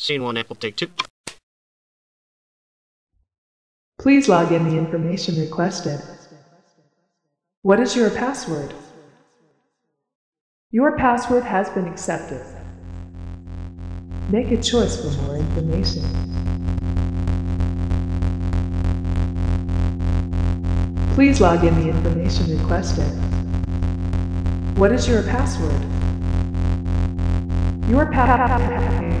Scene one, Apple, take two. Please log in the information requested. What is your password? Your password has been accepted. Make a choice for more information. Please log in the information requested. What is your password? Your password.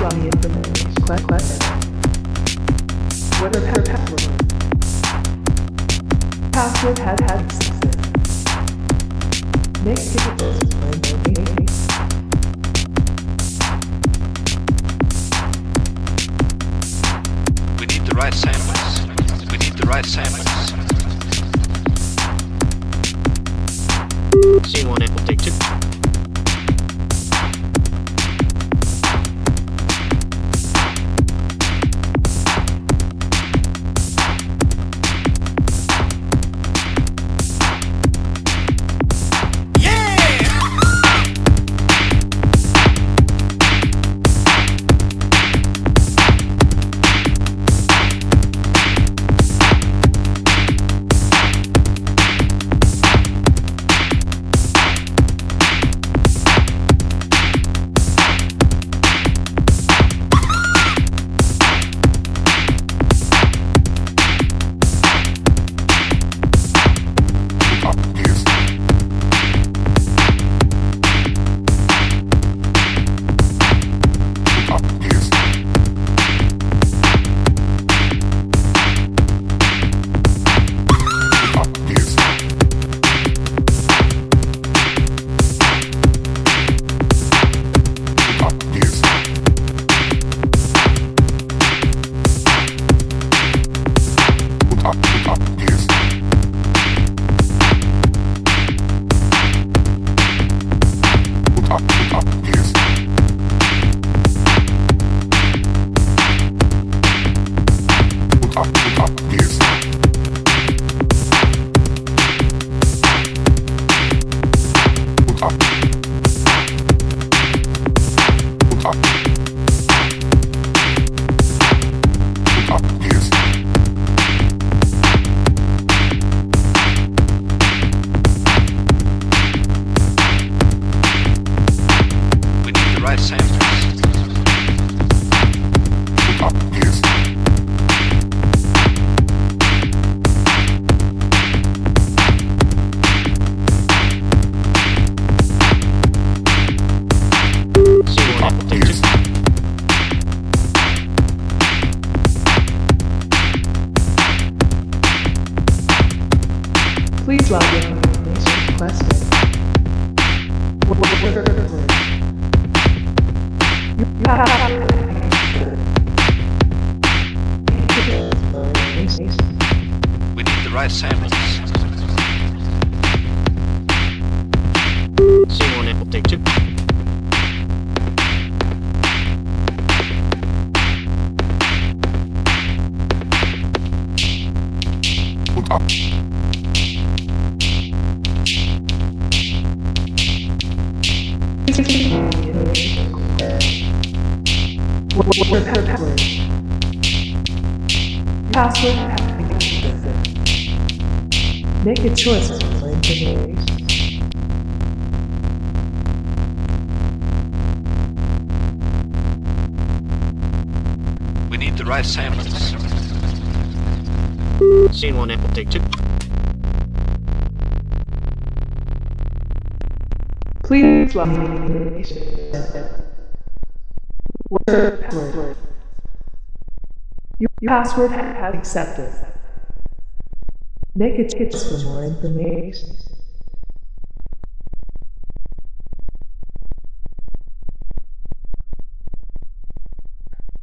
Log the information requested. What is your password? Password has had accepted. Make a choice right samples. We need the right samples. Scene one, Apple, take We need the right samples. What- what- what- Password. Password. Make a choice for more information. We need the right samples. Scene one, Apple, take two. Please log in the information. What's your password? Your password has been accepted. Make a choice for more information.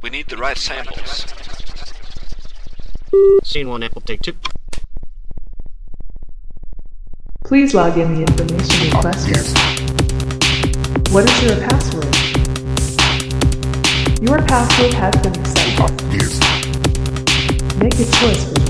We need the right samples. Scene one, Apple, take two. Please log in the information requested. What is your password? Your password has been accepted. Make a choice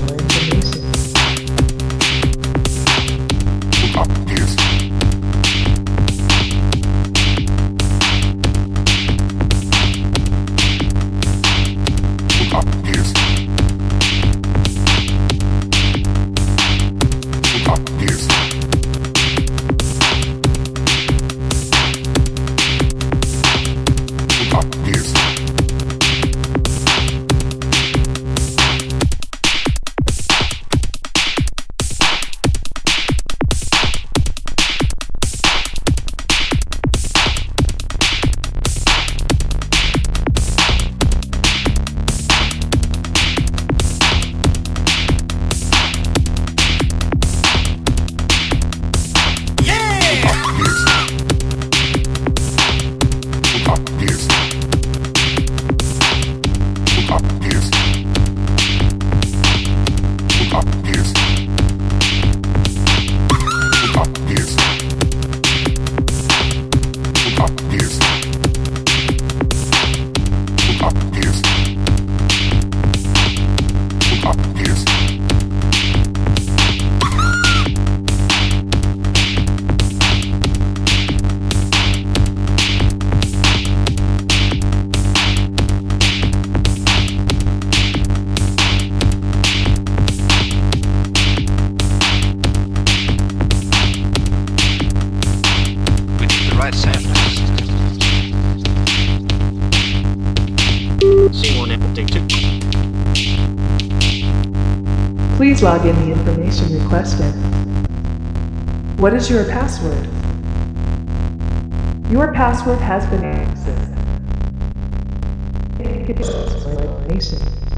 Please log in the information requested. What is your password? Your password has been accessed. A choice for information.